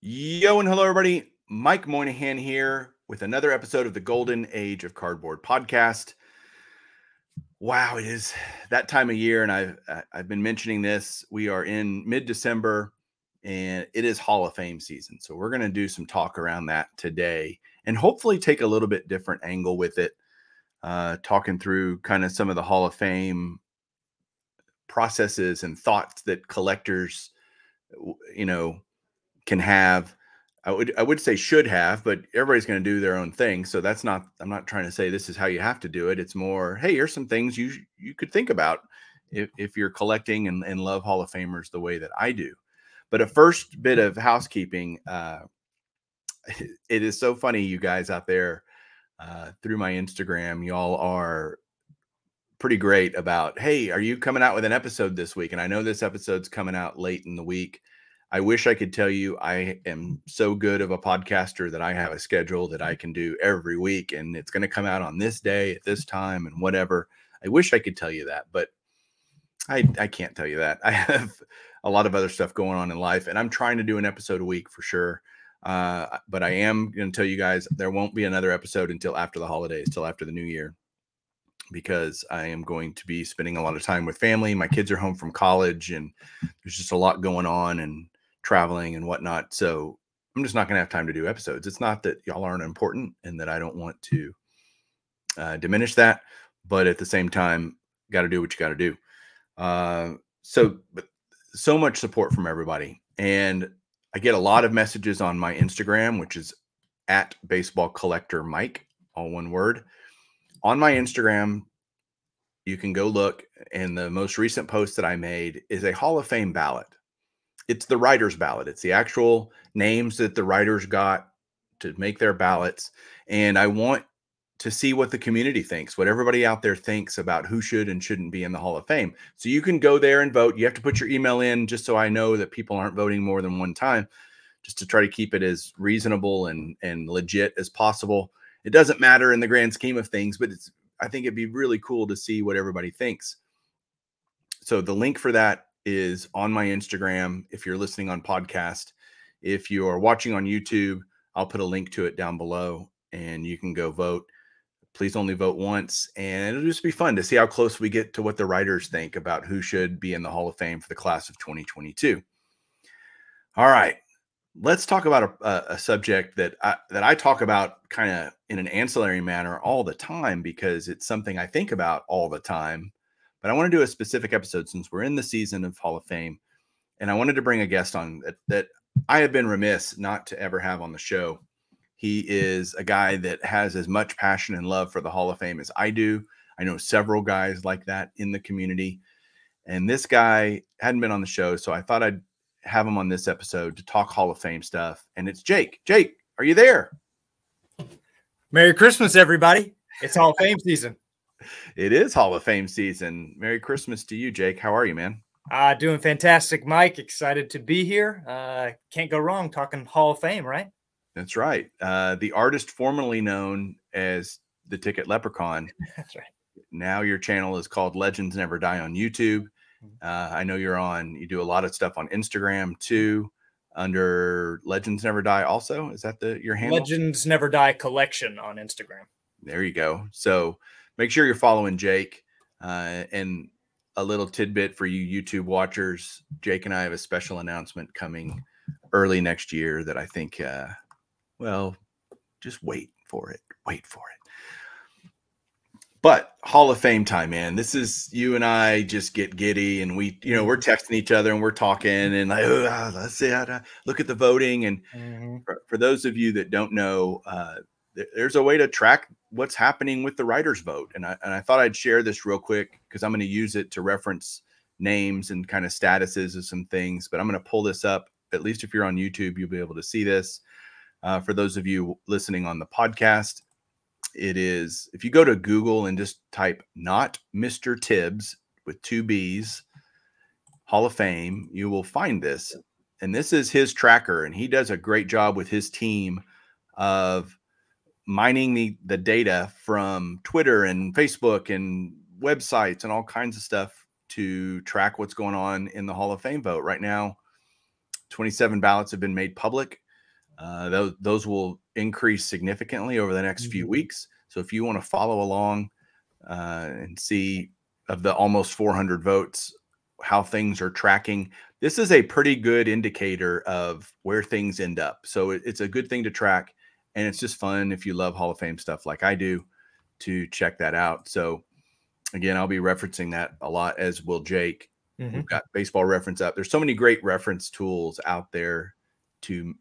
Yo and hello, everybody. Mike Moynihan here with another episode of the Golden Age of Cardboard podcast. Wow, it is that time of year, and I've I've been mentioning this. We are in mid December, and it is Hall of Fame season. So we're going to do some talk around that today, and hopefully take a little bit different angle with it, uh, talking through kind of some of the Hall of Fame processes and thoughts that collectors, you know, can have I would I would say should have, but everybody's going to do their own thing. So that's not I'm not trying to say this is how you have to do it. It's more, hey, here's some things you you could think about if, if you're collecting and, and love Hall of Famers the way that I do. But a first bit of housekeeping, uh, it is so funny, you guys out there uh, through my Instagram, y'all are pretty great about, hey, are you coming out with an episode this week? And I know this episode's coming out late in the week. I wish I could tell you I am so good of a podcaster that I have a schedule that I can do every week and it's going to come out on this day at this time and whatever. I wish I could tell you that, but I I can't tell you that. I have a lot of other stuff going on in life and I'm trying to do an episode a week for sure. Uh, but I am going to tell you guys there won't be another episode until after the holidays, till after the new year because I am going to be spending a lot of time with family. My kids are home from college and there's just a lot going on and traveling and whatnot. So I'm just not going to have time to do episodes. It's not that y'all aren't important and that I don't want to uh, diminish that, but at the same time, got to do what you got to do. Uh, so, but so much support from everybody, and I get a lot of messages on my Instagram, which is at baseball collector Mike, all one word. On my Instagram, you can go look, and the most recent post that I made is a Hall of Fame ballot it's the writer's ballot. It's the actual names that the writers got to make their ballots. And I want to see what the community thinks, what everybody out there thinks about who should and shouldn't be in the Hall of Fame. So you can go there and vote. You have to put your email in just so I know that people aren't voting more than one time, just to try to keep it as reasonable and and legit as possible. It doesn't matter in the grand scheme of things, but it's I think it'd be really cool to see what everybody thinks. So the link for that is on my Instagram. If you're listening on podcast, if you are watching on YouTube, I'll put a link to it down below and you can go vote. Please only vote once. And it'll just be fun to see how close we get to what the writers think about who should be in the Hall of Fame for the class of 2022. All right. Let's talk about a, a subject that I, that I talk about kind of in an ancillary manner all the time because it's something I think about all the time but I want to do a specific episode since we're in the season of Hall of Fame. And I wanted to bring a guest on that, that I have been remiss not to ever have on the show. He is a guy that has as much passion and love for the Hall of Fame as I do. I know several guys like that in the community. And this guy hadn't been on the show, so I thought I'd have him on this episode to talk Hall of Fame stuff. And it's Jake. Jake, are you there? Merry Christmas, everybody. It's Hall of Fame season it is Hall of Fame season. Merry Christmas to you, Jake. How are you, man? Uh, doing fantastic, Mike. Excited to be here. Uh, can't go wrong talking Hall of Fame, right? That's right. Uh, the artist formerly known as the Ticket Leprechaun. That's right. Now your channel is called Legends Never Die on YouTube. Mm-hmm. Uh, I know you're on. You do a lot of stuff on Instagram too, under Legends Never Die. Also, is that the your handle? Legends Never Die collection on Instagram. There you go. So make sure you're following Jake. Uh, and a little tidbit for you YouTube watchers Jake and I have a special announcement coming early next year that I think, uh, well, just wait for it. Wait for it. But Hall of Fame time, man. This is you and I just get giddy, and we, you know, we're texting each other and we're talking, and like, oh, let's see how to look at the voting. And mm-hmm. for, for, those of you that don't know, uh, there's a way to track what's happening with the writers vote and I, and I thought i'd share this real quick because i'm going to use it to reference names and kind of statuses of some things but i'm going to pull this up. At least if you're on youtube you'll be able to see this. Uh, for those of you listening on the podcast it is if you go to google and just type not mr tibbs with two b's hall of fame you will find this. And this is his tracker and he does a great job with his team of mining the the data from Twitter and Facebook and websites and all kinds of stuff to track what's going on in the Hall of Fame vote. Right now, 27 ballots have been made public. Uh, those those will increase significantly over the next mm-hmm. few weeks. So if you want to follow along uh, and see of the almost 400 votes how things are tracking, this is a pretty good indicator of where things end up. So it, it's a good thing to track, and it's just fun if you love Hall of Fame stuff like I do to check that out. So again, I'll be referencing that a lot, as will Jake. Mm-hmm. We've got baseball reference up. There's so many great reference tools out there to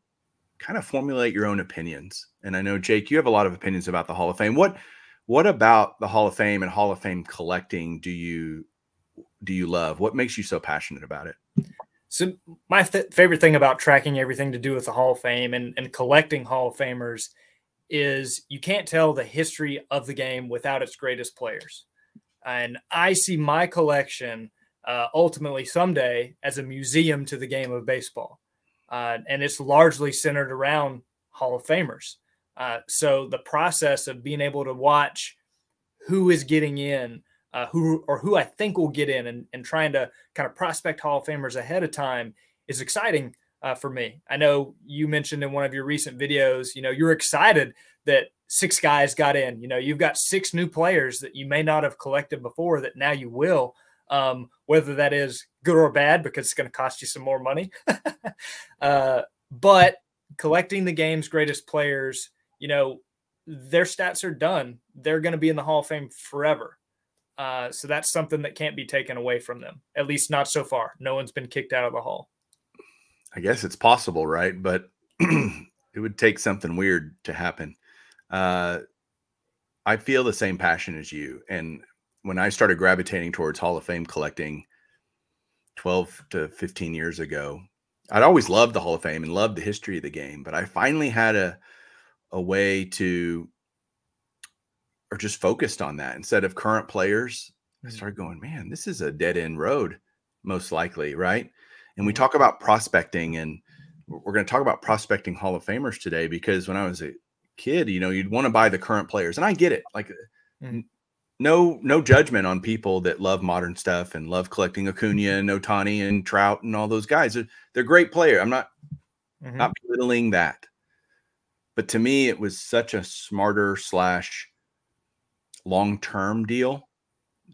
kind of formulate your own opinions. And I know Jake, you have a lot of opinions about the Hall of Fame. What what about the Hall of Fame and Hall of Fame collecting do you do you love? What makes you so passionate about it? So my th- favorite thing about tracking everything to do with the Hall of Fame and, and collecting Hall of Famers is you can't tell the history of the game without its greatest players. And I see my collection uh, ultimately someday as a museum to the game of baseball. Uh, and it's largely centered around Hall of Famers. Uh, so the process of being able to watch who is getting in, uh, who or who I think will get in, and, and trying to kind of prospect Hall of Famers ahead of time is exciting uh, for me. I know you mentioned in one of your recent videos, you know, you're excited that six guys got in. You know, you've got six new players that you may not have collected before that now you will. Um, whether that is good or bad, because it's going to cost you some more money. uh, but collecting the game's greatest players you know, their stats are done. They're going to be in the Hall of Fame forever. Uh, so that's something that can't be taken away from them, at least not so far. No one's been kicked out of the Hall. I guess it's possible, right? But it would take something weird to happen. Uh, I feel the same passion as you. And when I started gravitating towards Hall of Fame collecting 12 to 15 years ago, I'd always loved the Hall of Fame and loved the history of the game. But I finally had a, a way to or just focused on that instead of current players i mm. started going man this is a dead end road most likely right and we mm-hmm. talk about prospecting and we're going to talk about prospecting hall of famers today because when i was a kid you know you'd want to buy the current players and i get it like mm. no no judgment on people that love modern stuff and love collecting acuna mm-hmm. and ohtani and trout and all those guys they're, they're great player i'm not mm-hmm. not belittling that but to me, it was such a smarter slash long term deal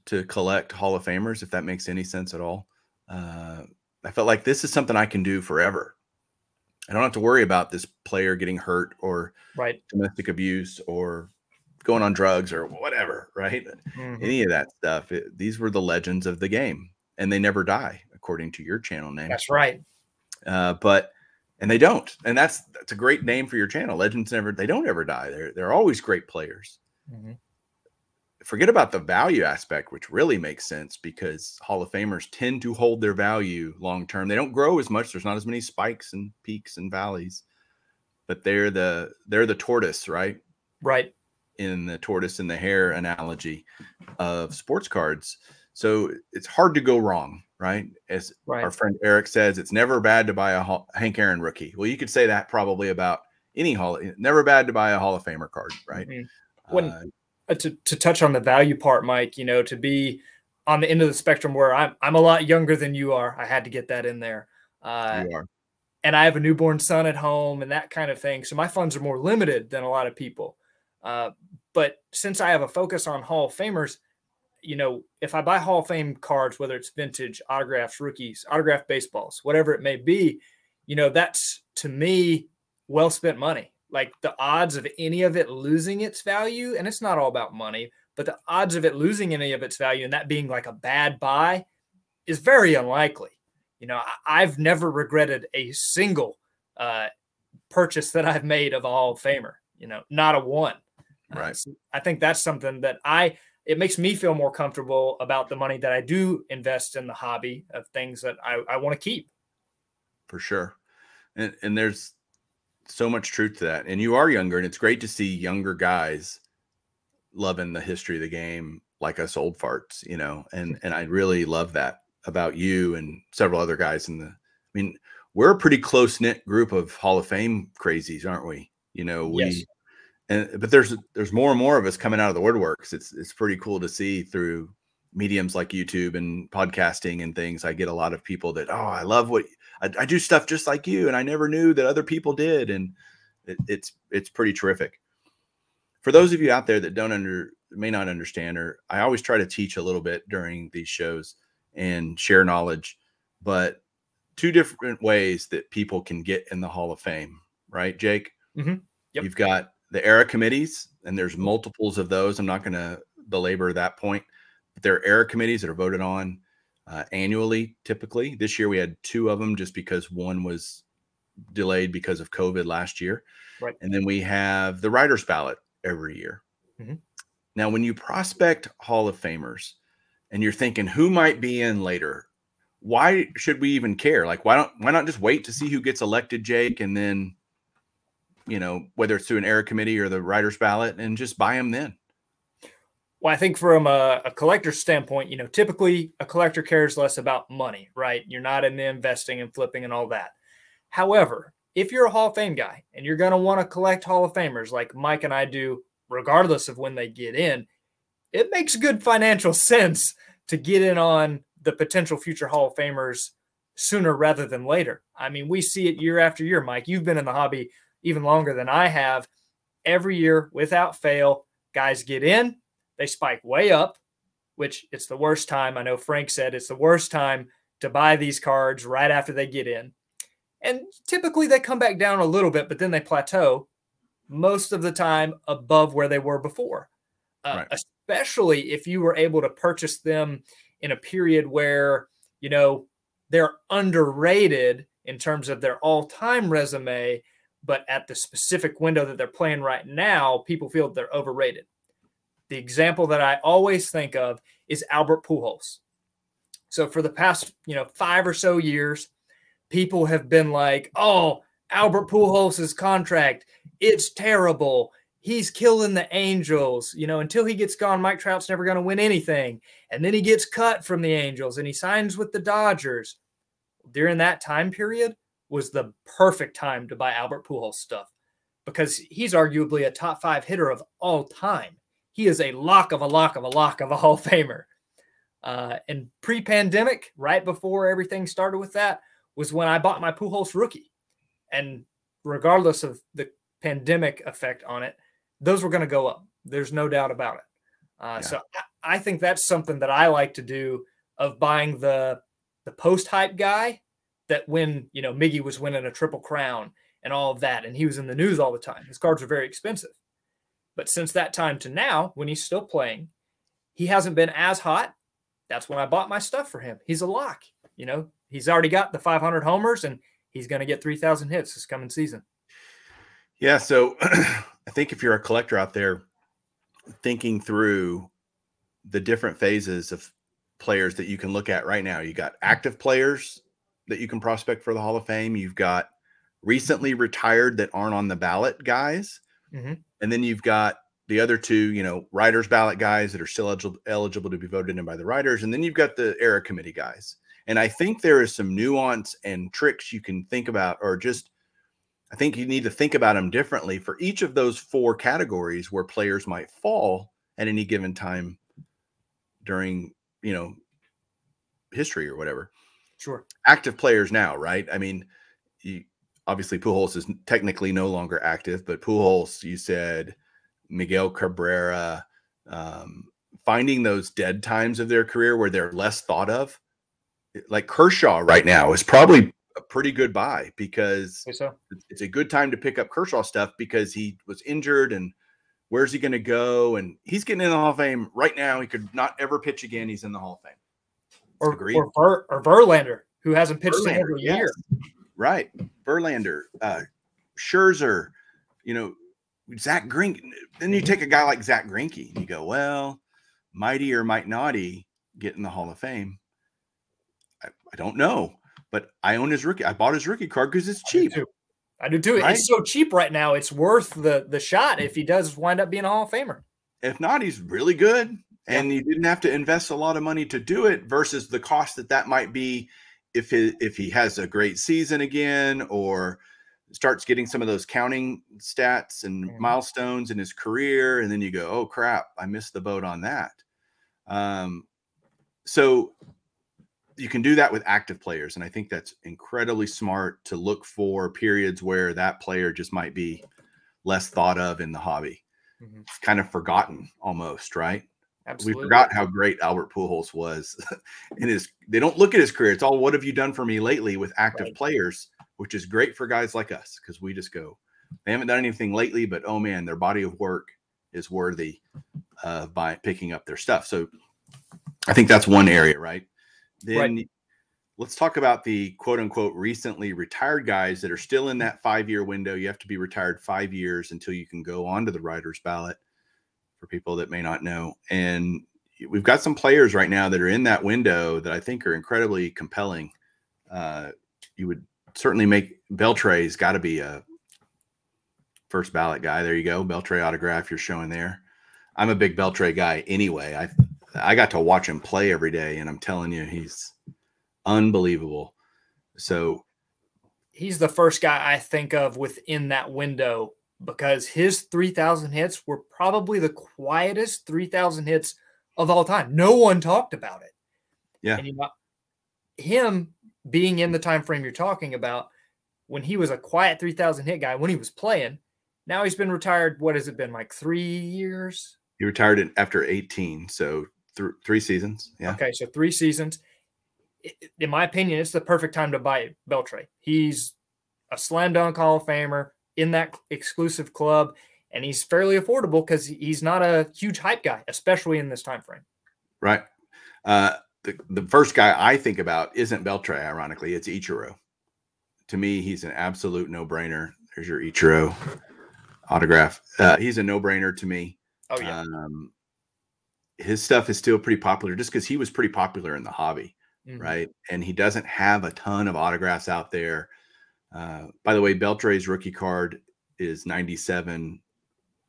to collect Hall of Famers, if that makes any sense at all. Uh, I felt like this is something I can do forever. I don't have to worry about this player getting hurt or right. domestic abuse or going on drugs or whatever, right? Mm-hmm. Any of that stuff. It, these were the legends of the game and they never die, according to your channel name. That's right. Uh, but and they don't. And that's that's a great name for your channel. Legends never they don't ever die. They're they're always great players. Mm-hmm. Forget about the value aspect, which really makes sense because Hall of Famers tend to hold their value long term. They don't grow as much. There's not as many spikes and peaks and valleys, but they're the they're the tortoise, right? Right. In the tortoise and the hare analogy of sports cards. So it's hard to go wrong right? As right. our friend Eric says, it's never bad to buy a Hank Aaron rookie. Well, you could say that probably about any Hall. Never bad to buy a Hall of Famer card, right? Mm-hmm. When uh, uh, to to touch on the value part, Mike, you know, to be on the end of the spectrum where I'm I'm a lot younger than you are. I had to get that in there. Uh. And I have a newborn son at home and that kind of thing. So my funds are more limited than a lot of people. Uh, but since I have a focus on Hall of Famers, you know, if I buy Hall of Fame cards, whether it's vintage, autographs, rookies, autographed baseballs, whatever it may be, you know, that's to me well spent money. Like the odds of any of it losing its value, and it's not all about money, but the odds of it losing any of its value and that being like a bad buy is very unlikely. You know, I've never regretted a single uh, purchase that I've made of a Hall of Famer. You know, not a one. Right. Uh, so I think that's something that I it makes me feel more comfortable about the money that I do invest in the hobby of things that I, I want to keep. For sure. And, and there's so much truth to that. And you are younger, and it's great to see younger guys loving the history of the game like us old farts, you know. And and I really love that about you and several other guys in the I mean, we're a pretty close knit group of Hall of Fame crazies, aren't we? You know, we yes and but there's there's more and more of us coming out of the woodworks. It's it's pretty cool to see through mediums like YouTube and podcasting and things. I get a lot of people that oh I love what I, I, do stuff just like you, and I never knew that other people did, and it, it's it's pretty terrific. For those of you out there that don't under may not understand, or I always try to teach a little bit during these shows and share knowledge, but two different ways that people can get in the Hall of Fame, right, Jake? Mm-hmm. Yep. You've got the era committees, and there's multiples of those. I'm not going to belabor that point, but there are era committees that are voted on uh, annually, typically. This year we had two of them just because one was delayed because of COVID last year. Right. And then we have the writer's ballot every year. Mm-hmm. Now, when you prospect Hall of Famers and you're thinking who might be in later, why should we even care? Like, why don't why not just wait to see who gets elected, Jake, and then, you know, whether it's through an era committee or the writer's ballot, and just buy them then. Well, I think from a, a collector's standpoint, you know, typically a collector cares less about money, right? You're not in the investing and flipping and all that. However, if you're a Hall of Fame guy and you're going to want to collect Hall of Famers like Mike and I do, regardless of when they get in, it makes good financial sense to get in on the potential future Hall of Famers sooner rather than later. I mean, we see it year after year, Mike. You've been in the hobby even longer than I have. Every year, without fail, guys get in, they spike way up, which it's the worst time. I know Frank said it's the worst time to buy these cards right after they get in. And typically they come back down a little bit, but then they plateau most of the time above where they were before. Uh, right. Especially if you were able to purchase them in a period where, you know, they're underrated in terms of their all time resume, but at the specific window that they're playing right now, people feel they're overrated. The example that I always think of is Albert Pujols. So for the past, you know, five or so years, people have been like, "Oh, Albert Pujols' contract, it's terrible. He's killing the Angels. You know, until he gets gone, Mike Trout's never going to win anything. And then he gets cut from the Angels and he signs with the Dodgers. During that time period was the perfect time to buy Albert Pujols stuff because he's arguably a top five hitter of all time he is a lock of a lock of a lock of a Hall of Famer. Uh, and pre-pandemic, right before everything started with that, was when I bought my Pujols rookie. And regardless of the pandemic effect on it, those were going to go up. There's no doubt about it. Uh, yeah. So I, I think that's something that I like to do of buying the the post hype guy that when you know Miggy was winning a triple crown and all of that, and he was in the news all the time. His cards were very expensive. But since that time to now, when he's still playing, he hasn't been as hot. That's when I bought my stuff for him. He's a lock. You know, he's already got the 500 homers and he's going to get 3,000 hits this coming season. Yeah. So I think if you're a collector out there thinking through the different phases of players that you can look at right now, you got active players that you can prospect for the Hall of Fame. You've got recently retired that aren't on the ballot guys. Mm-hmm. And then you've got the other two, you know, writers ballot guys that are still eligible, eligible to be voted in by the writers. And then you've got the era committee guys. And I think there is some nuance and tricks you can think about, or just I think you need to think about them differently for each of those four categories where players might fall at any given time during, you know, history or whatever. Sure. Active players now, right? I mean, you, obviously Pujols is technically no longer active, but Pujols, you said Miguel Cabrera, um, finding those dead times of their career where they're less thought of. Like Kershaw right now is probably a pretty good buy because so. it's a good time to pick up Kershaw stuff because he was injured and where's he going to go? And he's getting in the Hall of Fame right now. He could not ever pitch again. He's in the Hall of Fame. Or, or, Ver, or Verlander, who hasn't pitched Verlander, in yes. year. Right. Verlander, uh, Scherzer, you know, Zach Greinke. Then you take a guy like Zach Greinke and you go, well, mighty or might not he get in the Hall of Fame? I, I don't know, but I own his rookie. I bought his rookie card because it's cheap. I do too. I do too. Right? It's so cheap right now. It's worth the the shot if he does wind up being a Hall of Famer. If not, he's really good, and yeah. you didn't have to invest a lot of money to do it versus the cost that that might be if he, if he has a great season again or starts getting some of those counting stats and mm-hmm. milestones in his career and then you go oh crap i missed the boat on that um, so you can do that with active players, and I think that's incredibly smart to look for periods where that player just might be less thought of in the hobby. Mm-hmm. It's kind of forgotten almost, right? Absolutely. We forgot how great Albert Pujols was in his. They don't look at his career. It's all what have you done for me lately with active right. players, which is great for guys like us because we just go. They haven't done anything lately, but oh man, their body of work is worthy of by picking up their stuff. So I think that's one area, right? Then right. let's talk about the quote unquote recently retired guys that are still in that five year window. You have to be retired five years until you can go onto the writer's ballot for people that may not know. And we've got some players right now that are in that window that I think are incredibly compelling. Uh, you would certainly make Beltre's got to be a first ballot guy. There you go, Beltre autograph you're showing there. I'm a big Beltre guy anyway. I I got to watch him play every day, and I'm telling you, he's unbelievable. So he's the first guy I think of within that window because his 3,000 hits were probably the quietest 3,000 hits of all time. No one talked about it. Yeah. And you know, him being in the time frame you're talking about, when he was a quiet 3,000 hit guy, when he was playing, now he's been retired. What has it been like three years? He retired after 18, so th- three seasons. Yeah. Okay, so three seasons. In my opinion, it's the perfect time to buy Beltre. He's a slam dunk Hall of Famer in that exclusive club, and he's fairly affordable because he's not a huge hype guy, especially in this time frame. Right. Uh, the the first guy I think about isn't Beltre. Ironically, it's Ichiro. To me, he's an absolute no brainer. There's your Ichiro autograph. Uh, he's a no brainer to me. Oh yeah. Um, his stuff is still pretty popular just because he was pretty popular in the hobby, mm-hmm. right? And he doesn't have a ton of autographs out there. Uh, by the way, Beltre's rookie card is 97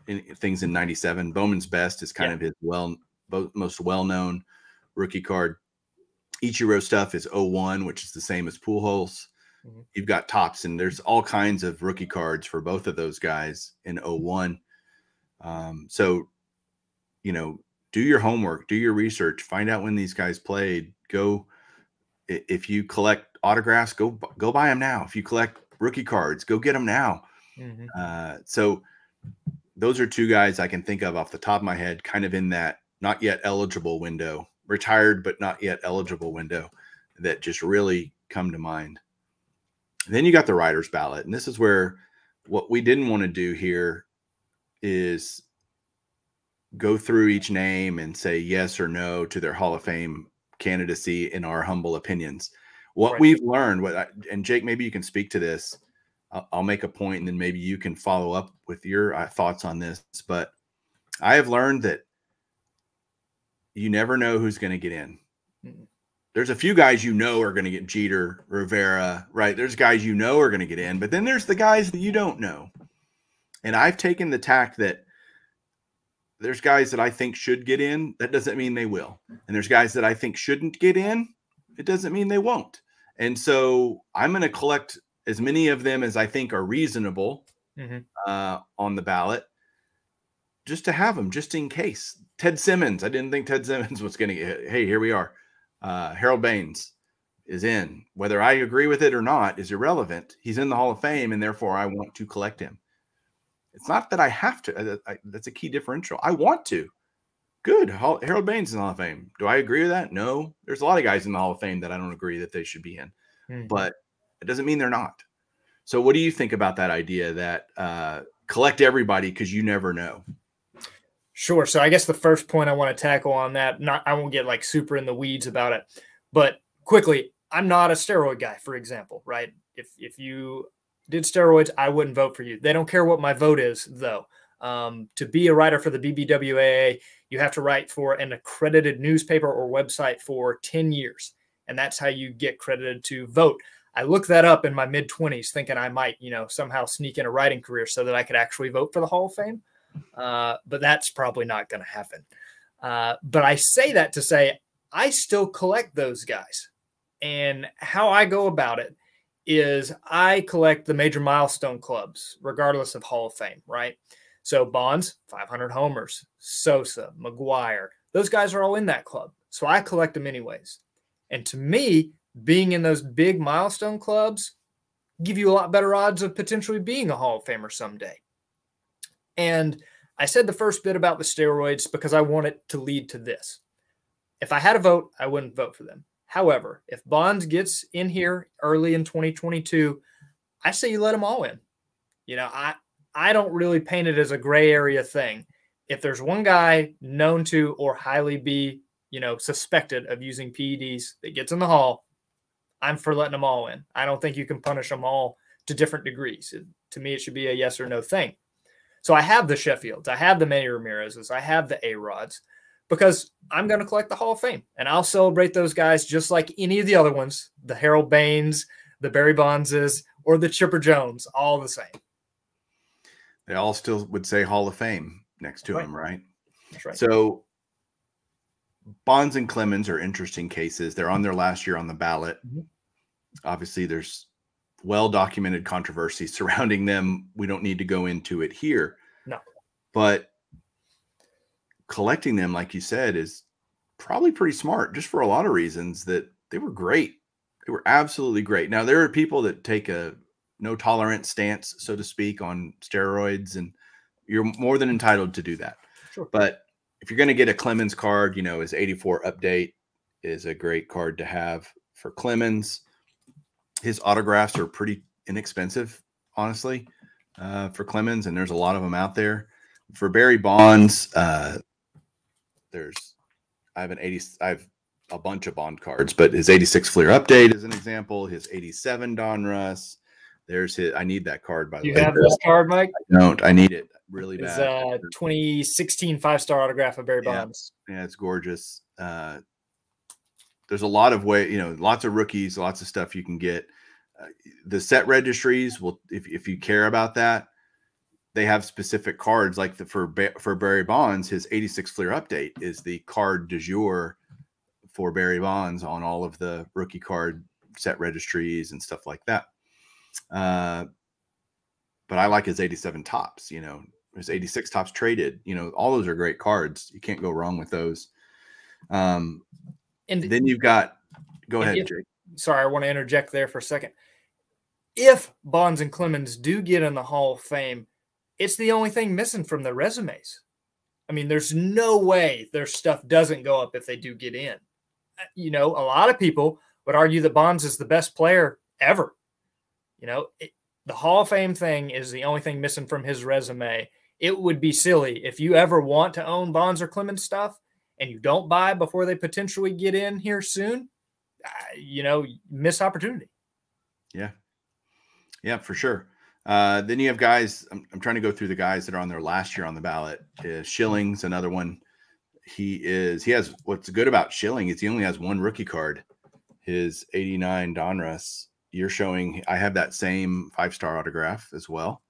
in, things in 97. Bowman's best is kind yeah. of his well most well-known rookie card. Ichiro stuff is 01, which is the same as Pujols. Mm-hmm. You've got Topps, and there's all kinds of rookie cards for both of those guys in 01. Um, so, you know, do your homework, do your research, find out when these guys played. Go if you collect autographs, go go buy them now. If you collect rookie cards, go get them now. Mm-hmm. Uh, so those are two guys I can think of off the top of my head, kind of in that not yet eligible window, retired but not yet eligible window, that just really come to mind. then you got the writers ballot, and this is where what we didn't want to do here is go through each name and say yes or no to their Hall of Fame candidacy in our humble opinions. What right. we've learned, what I, and Jake, maybe you can speak to this. I'll, I'll, make a point, and then maybe you can follow up with your uh, thoughts on this. But I have learned that you never know who's going to get in. Mm-hmm. There's a few guys you know are going to get Jeter, Rivera, right? There's guys you know are going to get in, but then there's the guys that you don't know. And I've taken the tact that there's guys that I think should get in. That doesn't mean they will. And there's guys that I think shouldn't get in. It doesn't mean they won't. And so I'm going to collect as many of them as I think are reasonable mm-hmm. uh, on the ballot just to have them, just in case. Ted Simmons, I didn't think Ted Simmons was going to get, hey, here we are. Uh, Harold Baines is in. Whether I agree with it or not is irrelevant. He's in the Hall of Fame, and therefore I want to collect him. It's not that I have to. I, I, that's a key differential. I want to. Good. Harold Baines in the Hall of Fame. Do I agree with that? No. There's a lot of guys in the Hall of Fame that I don't agree that they should be in, mm-hmm. but it doesn't mean they're not. So, what do you think about that idea that uh, collect everybody because you never know? Sure. So, I guess the first point I want to tackle on that, not I won't get like super in the weeds about it, but quickly, I'm not a steroid guy, for example, right? If if you did steroids, I wouldn't vote for you. They don't care what my vote is, though. Um, to be a writer for the BBWAA, you have to write for an accredited newspaper or website for 10 years. And that's how you get credited to vote. I looked that up in my mid 20s, thinking I might, you know, somehow sneak in a writing career so that I could actually vote for the Hall of Fame. Uh, but that's probably not going to happen. Uh, but I say that to say I still collect those guys. And how I go about it is I collect the major milestone clubs, regardless of Hall of Fame, right? So Bonds, 500 homers, Sosa, McGwire, those guys are all in that club. So I collect them anyways. And to me, being in those big milestone clubs give you a lot better odds of potentially being a Hall of Famer someday. And I said the first bit about the steroids because I want it to lead to this. If I had a vote, I wouldn't vote for them. However, if Bonds gets in here early in 2022, I say you let them all in. You know, I I don't really paint it as a gray area thing. If there's one guy known to or highly be, you know, suspected of using PEDs that gets in the hall, I'm for letting them all in. I don't think you can punish them all to different degrees. It, to me, it should be a yes or no thing. So I have the Sheffields, I have the Manny Ramirez's, I have the A Rods because I'm going to collect the Hall of Fame and I'll celebrate those guys just like any of the other ones the Harold Baines, the Barry Bondses, or the Chipper Jones, all the same. They all still would say Hall of Fame next to right. him, right? That's right. So Bonds and Clemens are interesting cases. They're on their last year on the ballot. Mm-hmm. Obviously, there's well documented controversy surrounding them. We don't need to go into it here. No. But collecting them, like you said, is probably pretty smart just for a lot of reasons that they were great. They were absolutely great. Now, there are people that take a no tolerance stance, so to speak, on steroids, and you're more than entitled to do that. Sure. But if you're going to get a Clemens card, you know, his 84 update is a great card to have for Clemens. His autographs are pretty inexpensive, honestly, uh, for Clemens, and there's a lot of them out there. For Barry Bonds, uh, there's I have an 80, I have a bunch of Bond cards, but his 86 Fleer update is an example. His 87 Donruss. There's his. I need that card by the way. you way. have this card, Mike? I don't. I need it really It's bad. uh 2016 five star autograph of Barry Yeah. Bonds. Yeah, it's gorgeous. Uh, there's a lot of way, you know, lots of rookies, lots of stuff you can get. Uh, the set registries will, if, if you care about that, they have specific cards. Like the for for Barry Bonds, his 86 Fleer update is the card du jour for Barry Bonds on all of the rookie card set registries and stuff like that. Uh, but I like his 87 Topps. You know, his 86 Topps traded. You know, all those are great cards. You can't go wrong with those. Um, And then you've got. Go ahead, if- Jake. sorry, I want to interject there for a second. If Bonds and Clemens do get in the Hall of Fame, it's the only thing missing from their resumes. I mean, there's no way their stuff doesn't go up if they do get in. Uh, You know, a lot of people would argue that Bonds is the best player ever. You know, it, the Hall of Fame thing is the only thing missing from his resume. It would be silly if you ever want to own Bonds or Clemens stuff and you don't buy before they potentially get in here soon. Uh, you know, miss opportunity. Yeah. Yeah, for sure. Uh, then you have guys. I'm, I'm trying to go through the guys that are on their last year on the ballot. Uh, Schilling's another one. He is. He has. What's good about Schilling is he only has one rookie card. His 89 Donruss. You're showing. I have that same five star autograph as well,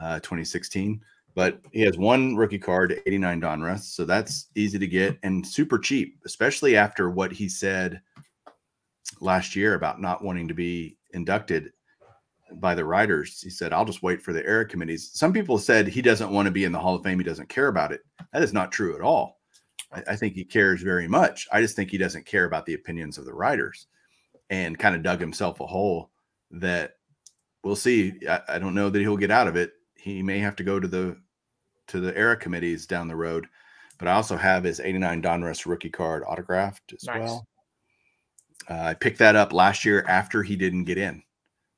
uh, 2016. But he has one rookie card, 89 Donruss. So that's easy to get and super cheap, especially after what he said last year about not wanting to be inducted by the writers. He said, I'll just wait for the era committees. Some people said he doesn't want to be in the Hall of Fame. He doesn't care about it. That is not true at all. I, I think he cares very much. I just think he doesn't care about the opinions of the writers and kind of dug himself a hole that we'll see. I, I don't know that he'll get out of it. He may have to go to the to the era committees down the road. But I also have his 89 Donruss rookie card autographed as Nice. well. Uh, I picked that up last year after he didn't get in,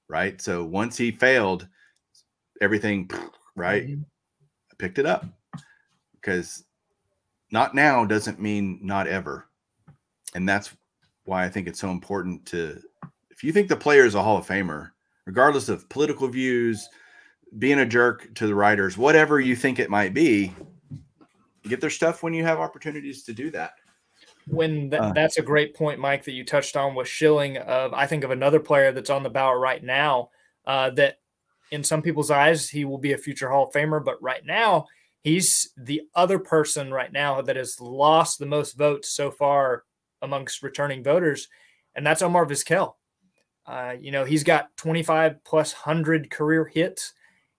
right? So once he failed, everything, right? Mhm. I picked it up because not now doesn't mean not ever. And that's why I think it's so important to, if you think the player is a Hall of Famer, regardless of political views, being a jerk to the writers, whatever you think it might be, get their stuff when you have opportunities to do that. when th- Uh. that's a great point, Mike, that you touched on with Schilling. Of I think of another player that's on the ballot right now uh, that, in some people's eyes, he will be a future Hall of Famer. But right now, he's the other person right now that has lost the most votes so far amongst returning voters, and that's Omar Vizquel. Uh, you know, he's got 25 plus hundred career hits,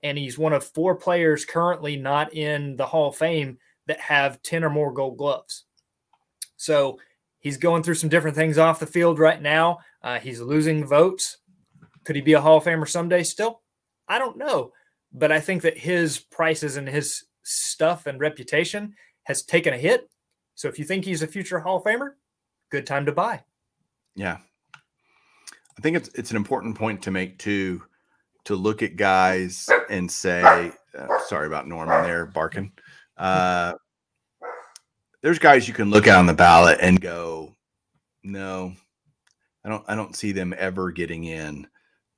and he's one of four players currently not in the Hall of Fame that have 10 or more gold gloves. So he's going through some different things off the field right now. Uh, he's losing votes. Could he be a Hall of Famer someday still? I don't know. But I think that his prices and his stuff and reputation has taken a hit. So if you think he's a future Hall of Famer, good time to buy. Yeah. I think it's it's an important point to make too to look at guys and say, uh, sorry about Norman there barking. Uh, there's guys you can look at on the ballot and go, no, I don't, I don't see them ever getting in.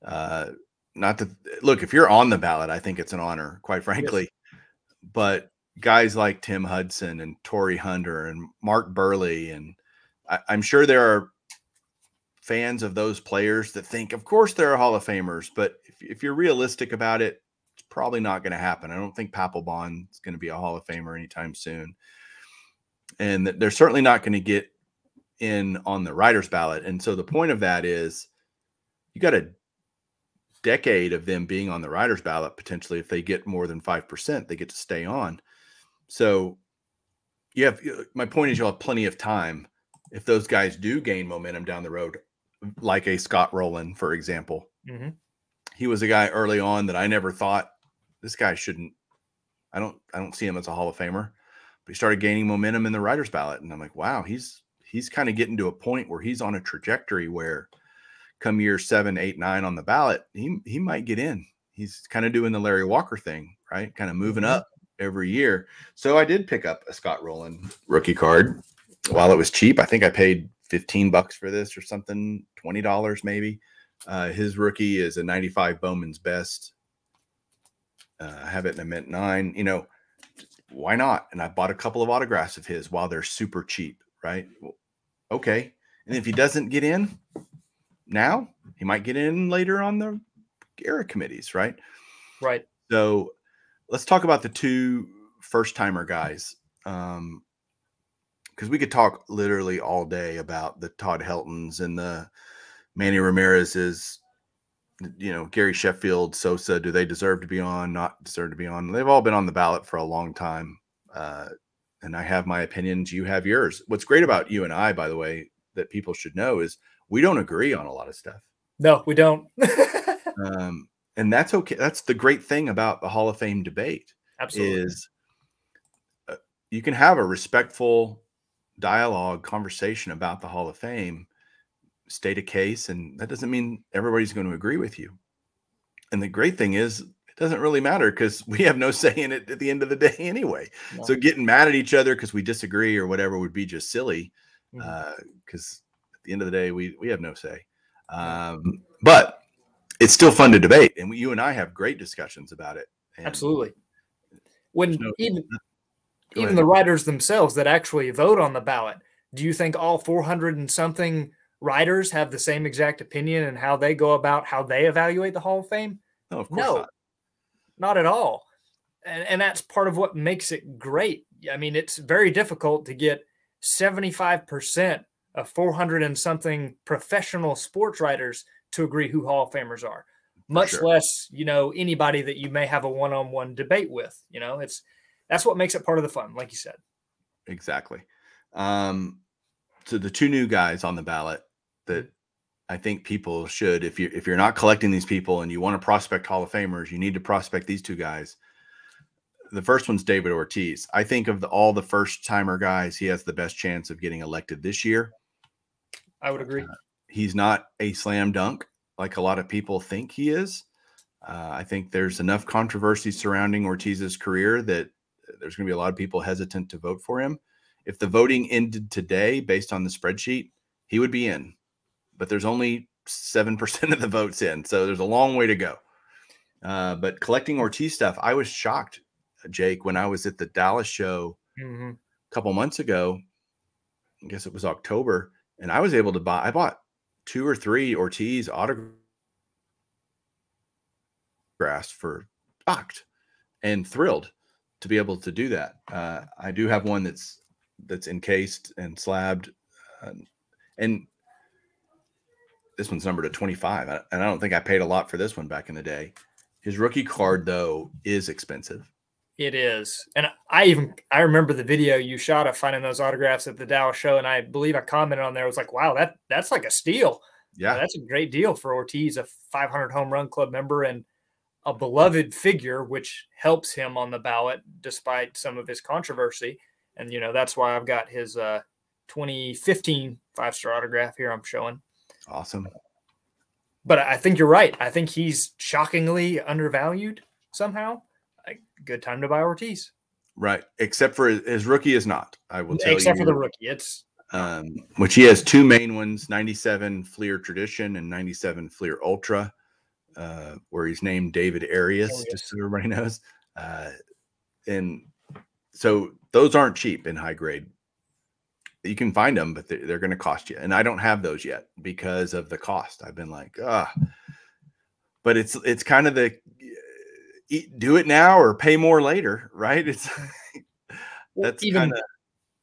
Uh, not to look, if you're on the ballot, I think it's an honor, quite frankly. Yes. But guys like Tim Hudson and Torii Hunter and Mark Buehrle and I, I'm sure there are fans of those players that think, of course, they're Hall of Famers. But if, if you're realistic about it, it's probably not going to happen. I don't think Papelbon is going to be a Hall of Famer anytime soon. And they're certainly not going to get in on the writer's ballot. And so the point of that is you got a decade of them being on the writer's ballot potentially. If they get more than 5%, they get to stay on. So you have my point is you'll have plenty of time if those guys do gain momentum down the road like a Scott Rolen, for example. Mm-hmm. He was a guy early on that I never thought this guy shouldn't. I don't. I don't see him as a Hall of Famer, but he started gaining momentum in the writers' ballot, and I'm like, wow, he's he's kind of getting to a point where he's on a trajectory where, come year seven, eight, nine on the ballot, he he might get in. He's kind of doing the Larry Walker thing, right? Kind of moving mm-hmm. up every year. So I did pick up a Scott Rolen rookie card while it was cheap. I think I paid 15 bucks for this or something, $20 maybe. Uh, his rookie is a 95 Bowman's best. Uh, I have it in a mint nine. You know, why not? And I bought a couple of autographs of his while they're super cheap, right? Well, okay. And if he doesn't get in now, he might get in later on the era committees, right? Right. So let's talk about the two first timer guys. Um, because we could talk literally all day about the Todd Heltons and the Manny Ramirez's, you know, Gary Sheffield, Sosa. Do they deserve to be on? Not deserve to be on? They've all been on the ballot for a long time. Uh, and I have my opinions. You have yours. What's great about you and I, by the way, that people should know is we don't agree on a lot of stuff. No, we don't. um, and that's okay. That's the great thing about the Hall of Fame debate. Absolutely. Is uh, you can have a respectful dialogue, conversation about the Hall of Fame, state a case, and that doesn't mean everybody's going to agree with you. And the great thing is, it doesn't really matter because we have no say in it at the end of the day anyway. No. So getting mad at each other because we disagree or whatever would be just silly. Because mm-hmm. uh, at the end of the day, we we have no say. Um, but it's still fun to debate, and we, you and I have great discussions about it. Absolutely. When no, even Go even ahead. the writers themselves that actually vote on the ballot, do you think all 400 and something writers have the same exact opinion and how they go about how they evaluate the Hall of Fame? No, of course no, not. Not at all. And, and that's part of what makes it great. I mean, it's very difficult to get 75% of 400 and something professional sports writers to agree who Hall of Famers are, much sure. less, you know, anybody that you may have a one on one debate with. You know, it's, that's what makes it part of the fun, like you said. Exactly. Um, so the two new guys on the ballot that I think people should, if you if you're not collecting these people and you want to prospect Hall of Famers, you need to prospect these two guys. The first one's David Ortiz. I think of the, all the first timer guys, he has the best chance of getting elected this year. I would agree. Uh, he's not a slam dunk like a lot of people think he is. Uh, I think there's enough controversy surrounding Ortiz's career that there's going to be a lot of people hesitant to vote for him. If the voting ended today based on the spreadsheet, he would be in. But there's only 7% of the votes in. So there's a long way to go. Uh, but collecting Ortiz stuff, I was shocked, Jake, when I was at the Dallas show mm-hmm. a couple months ago. I guess it was October. And I was able to buy, I bought two or three Ortiz autographs for shocked and thrilled to be able to do that. Uh, I do have one that's that's encased and slabbed, uh, and this one's numbered at 25. And I don't think I paid a lot for this one back in the day. His rookie card though is expensive. It is. And I even I remember the video you shot of finding those autographs at the Dallas show. And I believe I commented on there. I was like, wow, that that's like a steal. Yeah. That's a great deal for Ortiz, a 500 home run club member and a beloved figure, which helps him on the ballot despite some of his controversy. And, you know, that's why I've got his uh, 2015 five star autograph here I'm showing. Awesome. But I think you're right. I think he's shockingly undervalued somehow. A good time to buy Ortiz. Right. Except for his rookie is not. I will tell Except you. Except for the rookie. It's um, which he has two main ones 97 Fleer Tradition and 97 Fleer Ultra, uh, where he's named David Arias, Arias. just so everybody knows. Uh, and so those aren't cheap in high grade. You can find them, but they're, they're going to cost you. And I don't have those yet because of the cost. I've been like, ah, but it's it's kind of the eat, do it now or pay more later, right? It's that's even kind of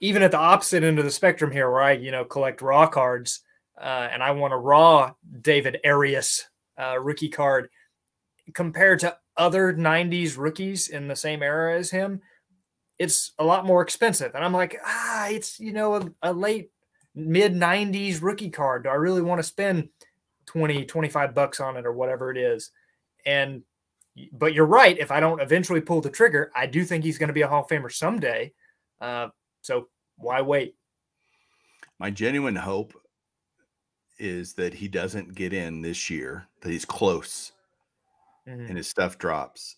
even at the opposite end of the spectrum here, where I you know collect raw cards, uh, and I want a raw David Arias uh, rookie card compared to other '90s rookies in the same era as him. It's a lot more expensive, and I'm like, ah, it's you know a, a late mid '90s rookie card. Do I really want to spend 20, 25 bucks on it or whatever it is? And but you're right. If I don't eventually pull the trigger, I do think he's going to be a Hall of Famer someday. Uh, so why wait? My genuine hope is that he doesn't get in this year, that he's close Mhm. and his stuff drops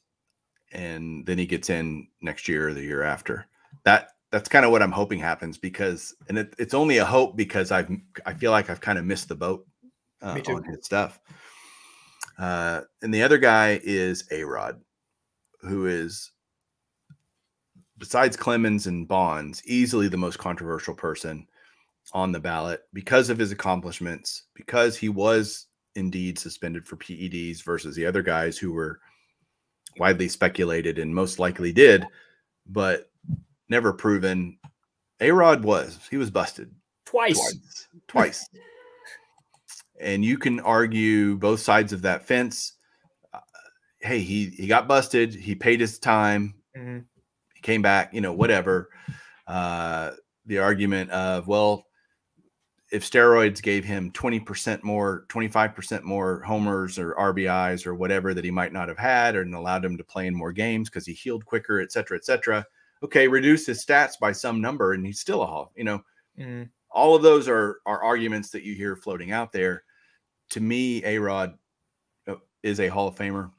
and then he gets in next year or the year after. That that's kind of what I'm hoping happens because and it, it's only a hope because I've I feel like I've kind of missed the boat uh, on his stuff. Uh, and the other guy is A Rod, who is besides Clemens and Bonds, easily the most controversial person on the ballot because of his accomplishments, because he was indeed suspended for PEDs versus the other guys who were widely speculated and most likely did, but never proven. A Rod was, he was busted Twice. twice. Twice. and you can argue both sides of that fence. Uh, hey, he he got busted. He paid his time. Mhm. He came back. You know, whatever. Uh, the argument of well, if steroids gave him twenty percent more, twenty five percent more homers or RBIs or whatever that he might not have had, and allowed him to play in more games because he healed quicker, et cetera, et cetera. Okay, reduce his stats by some number, and he's still a hall. You know, Mhm. all of those are are arguments that you hear floating out there. To me, A Rod is a Hall of Famer,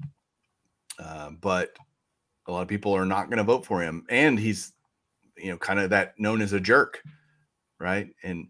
uh, but a lot of people are not going to vote for him, and he's you know kind of that known as a jerk, right? And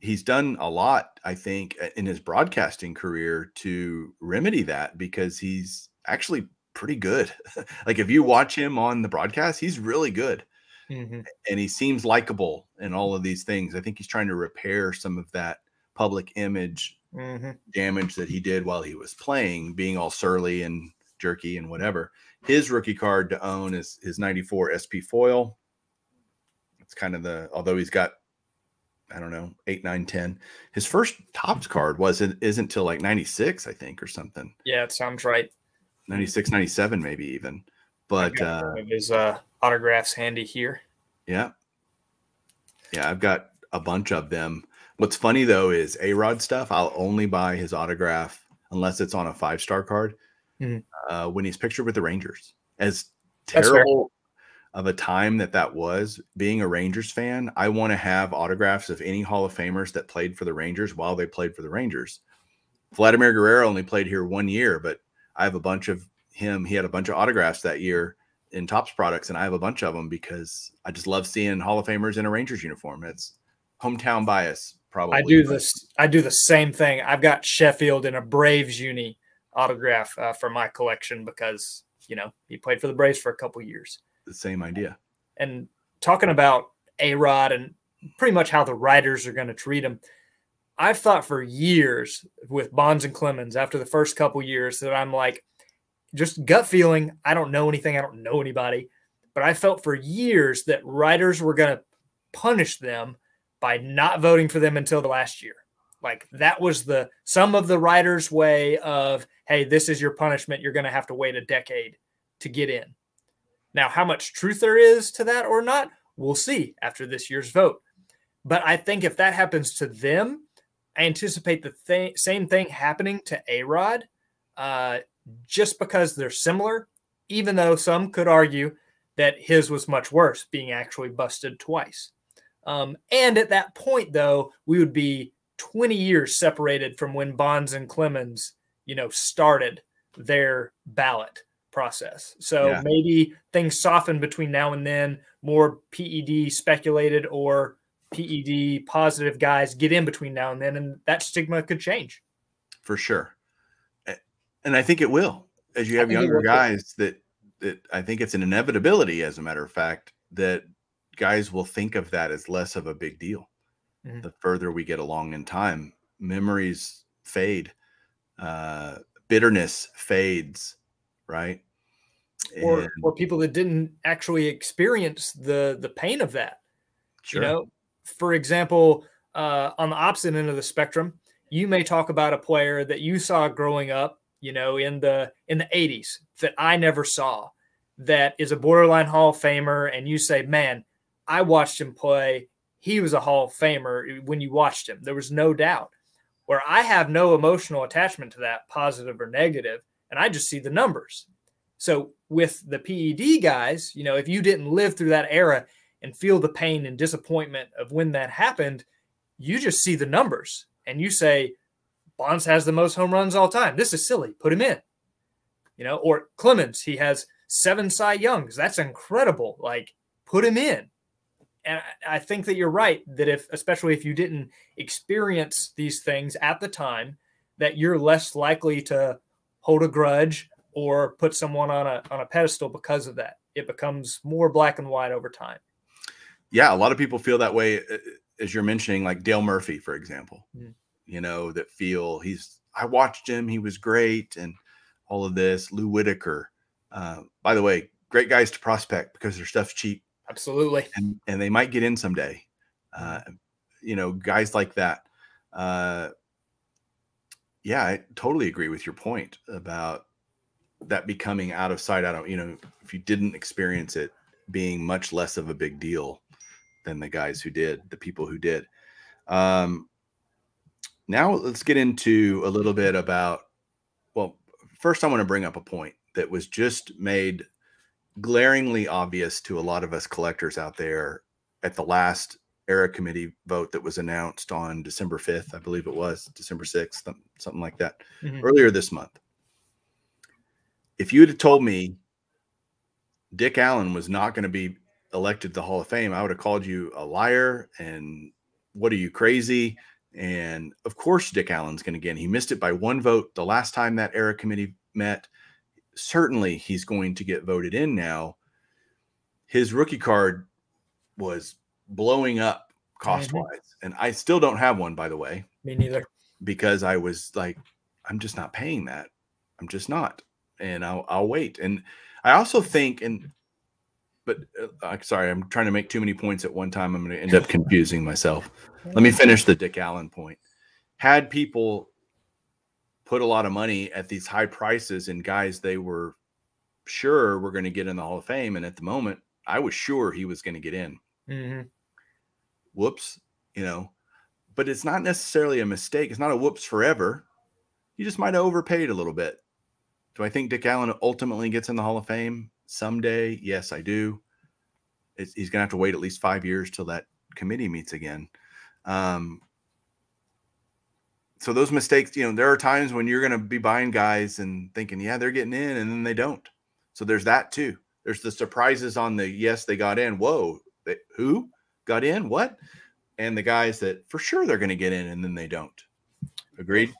he's done a lot, I think, in his broadcasting career to remedy that because he's actually pretty good. like if you watch him on the broadcast, he's really good Mhm. and he seems likable and all of these things. I think he's trying to repair some of that public image Mhm. damage that he did while he was playing, being all surly and jerky and whatever. His rookie card to own is his 94 SP foil. It's kind of the although he's got I don't know, 8 9 10. His first Topps card wasn't isn't till like 96, I think, or something. Yeah, it sounds right. 96 97 maybe even. But uh his uh, autographs handy here. Yeah. Yeah, I've got a bunch of them. What's funny though is A Rod stuff, I'll only buy his autograph unless it's on a five star card Mhm. uh, when he's pictured with the Rangers. As terrible of a time that that was, being a Rangers fan, I want to have autographs of any Hall of Famers that played for the Rangers while they played for the Rangers. Vladimir Guerrero only played here one year, but I have a bunch of him. He had a bunch of autographs that year in Topps products, and I have a bunch of them because I just love seeing Hall of Famers in a Rangers uniform. It's hometown bias, probably. I do this. I do the same thing. I've got Sheffield in a Braves uni autograph uh, for my collection because you know he played for the Braves for a couple years. The same idea. And talking about A Rod and pretty much how the writers are going to treat him, I've thought for years with Bonds and Clemens after the first couple years that I'm like, just gut feeling. I don't know anything. I don't know anybody. But I felt for years that writers were going to punish them by not voting for them until the last year. Like that was the some of the writers' way of, hey, this is your punishment. You're going to have to wait a decade to get in. Now, how much truth there is to that or not, we'll see after this year's vote. But I think if that happens to them, I anticipate the th- same thing happening to A Rod, uh, just because they're similar, even though some could argue that his was much worse, being actually busted twice. Um, and at that point, though, we would be 20 years separated from when Bonds and Clemens, you know, started their ballot process. So yeah. maybe things soften between now and then. More PED speculated or PED positive guys get in between now and then, and that stigma could change. For sure, and I think it will. As you have younger guys that that I think it's an inevitability, as a matter of fact, that guys will think of that as less of a big deal. Mm-hmm. The further we get along in time, memories fade, uh, bitterness fades, right? Or, and, or people that didn't actually experience the the pain of that. Sure. You know, for example, uh, on the opposite end of the spectrum, you may talk about a player that you saw growing up, you know, in the in the 80s that I never saw that is a borderline Hall of Famer, and you say, Man, I watched him play. He was a Hall of Famer when you watched him. There was no doubt. Where I have no emotional attachment to that, positive or negative, and I just see the numbers. So with the PED guys, you know, if you didn't live through that era and feel the pain and disappointment of when that happened, you just see the numbers and you say, Bonds has the most home runs all time. This is silly. Put him in. You know, or Clemens, he has seven Cy Youngs. That's incredible. Like, put him in. And I think that you're right that if, especially if you didn't experience these things at the time, that you're less likely to hold a grudge or put someone on a on a pedestal because of that. It becomes more black and white over time yeah, a lot of people feel that way, uh, as you're mentioning, like Dale Murphy, for example. Mm. You know, that feel he's. I watched him; he was great, and all of this. Lou Whitaker, uh, by the way, great guys to prospect because their stuff's cheap. Absolutely, and and they might get in someday. Uh, you know, guys like that. Uh, yeah, I totally agree with your point about that becoming out of sight. I don't, you know, if you didn't experience it, being much less of a big deal than the guys who did, the people who did. Um, now let's get into a little bit about. Well, first, I want to bring up a point that was just made glaringly obvious to a lot of us collectors out there at the last era committee vote that was announced on December 5th, I believe it was December 6th, something like that, mm-hmm. earlier this month. If you had told me Dick Allen was not going to be elected to the Hall of Fame, I would have called you a liar and what are you crazy? And of course, Dick Allen's going to get. He missed it by one vote the last time that era committee met. Certainly, he's going to get voted in now. His rookie card was blowing up cost wise, mm-hmm. and I still don't have one, by the way. Me neither. Because I was like, I'm just not paying that. I'm just not, and I'll I'll wait. And I also think, and but uh, sorry, I'm trying to make too many points at one time. I'm going to end up confusing myself. Let me finish the Dick Allen point. Had people put a lot of money at these high prices and guys they were sure were going to get in the Hall of Fame, and at the moment, I was sure he was going to get in. Mm-hmm. Whoops, you know, but it's not necessarily a mistake. It's not a whoops forever. You just might have overpaid a little bit. Do I think Dick Allen ultimately gets in the Hall of Fame? someday? Yes, I do. It's, he's going to have to wait at least five years till that committee meets again. Um, so those mistakes, you know, there are times when you're going to be buying guys and thinking, yeah, they're getting in, and then they don't. So there's that too. There's the surprises on the yes, they got in. Whoa, they, who got in? What? And the guys that for sure they're going to get in, and then they don't. Agreed.